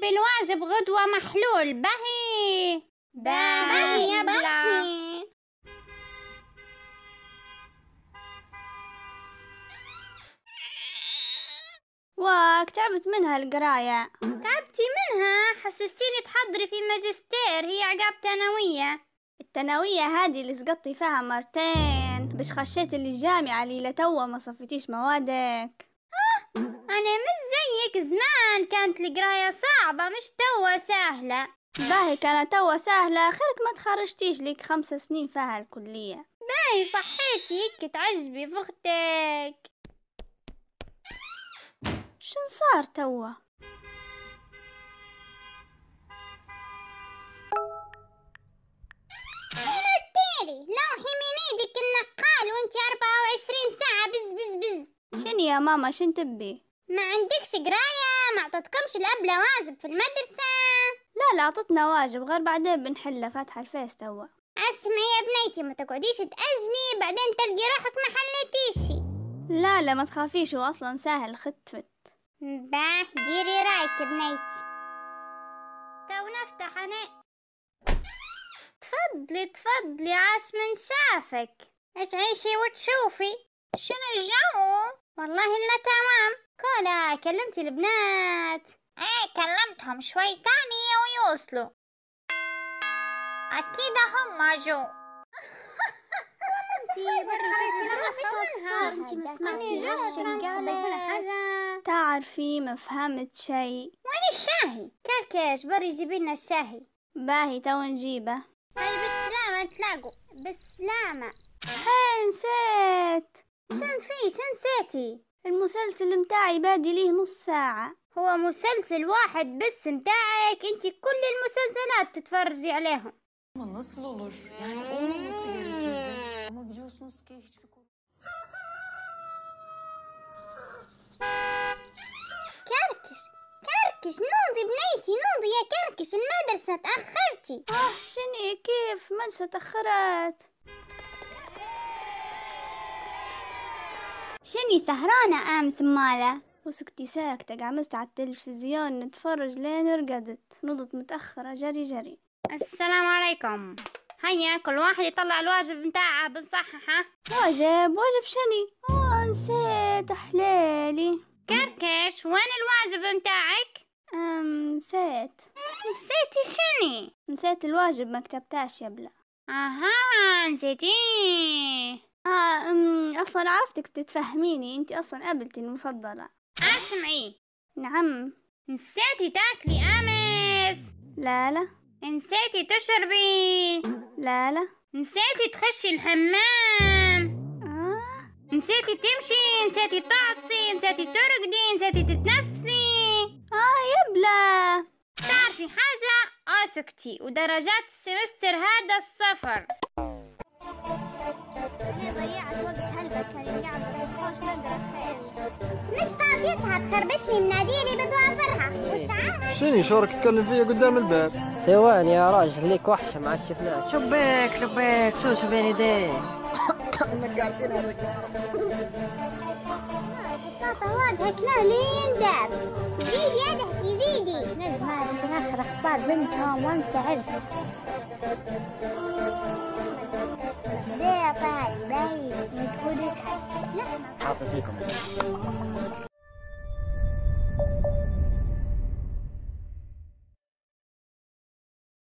بالواجب غدوة محلول بهي باهي يا بهي واك تعبت منها القراية. تعبتي منها؟ حسستيني تحضري في ماجستير هي عقاب ثانوية. الثانوية هذه اللي سقطتي فيها مرتين. باش خشيت اللي الجامعة اللي لتوا ما صفيتيش موادك. أنا مش زيك. زمان كانت القراية صعبة مش توا سهلة. باهي كانت توا سهلة. خيرك ما تخرجتيش ليك خمس سنين فيها الكلية. باهي صحيتي هيك تعجبي في أختك. شن صار توا؟ تيري لوحي من إيدك النقال وانت 24 ساعة بز بز بز. شن يا ماما؟ شن تبي؟ ما عندكش قراية ما عطتكمش الأب واجب في المدرسة. لا لا عطتنا واجب غير بعدين بنحله فاتحة الفيس توا. أسمعي يا بنيتي ما تقعديش تأجني بعدين تلقي روحك ما حليتيش لا لا ما تخافيش هو أصلا سهل خطفت باهي ديري رايك بنيتي تو نفتح أنا تفضلي تفضلي عاش من شافك تعيشي وتشوفي شنو الجو والله إلا تمام كولا كلمتي البنات إيه كلمتهم شوي تاني ويوصلوا أكيد هم جو انت ما سمعتي تعرفي ما فهمت شي وين الشاهي؟ كركش بري جيبي لنا الشاهي. باهي تو نجيبه. هاي بالسلامة تلاقوا. بالسلامة هاي نسيت. شن في؟ شن نسيتي؟ المسلسل متاعي بادي ليه نص ساعة. هو مسلسل واحد بس متاعك. انت كل المسلسلات تتفرجي عليهم. nasıl olur? Yani olmaması gerekirdi. Hiçbir konu... كركش كركش نوضي بنيتي نوضي يا كركش المدرسة تأخرتي آه شني كيف منسى تأخرت شني سهرانة أمس مالا وسكتي ساكتة قعمست على التلفزيون نتفرج لين رقدت نضت متأخرة جري جري السلام عليكم هيا كل واحد يطلع الواجب متاعه بنصححه واجب واجب شني؟ آه نسيت أحلالي كركش وين الواجب متاعك أم نسيت. نسيتي شني؟ نسيت الواجب ما كتبتاش يبلا أها نسيتيه. آه أم أصلا عرفتك بتتفهميني. أنتي أصلا قابلتي المفضلة. أسمعي. نعم. نسيتي تاكلي آمس. لا لا. نسيتي تشربي. لا لا. نسيتي تخشي الحمام. آه. نسيتي تمشي نسيتي تعطسي نسيتي ترقدي نسيتي تتنفسي. آه يبلا تعرفي حاجة؟ اسكتي ودرجات السمستر هذا الصفر. ضيعت وقت هالبكري قاعدة نقرا مش فاضيتها تخربش لي مناديلي بضوافرها وش عارف شني شورك تكلم فيا قدام الباب؟ ثواني يا راجل ليك وحشة ما شفناك. شبيك شبيك سوسو بين يديك لين داب زيدي يا ضحكي زيدي اخر أخبار بنتهم وانت عرس حاصل فيكم.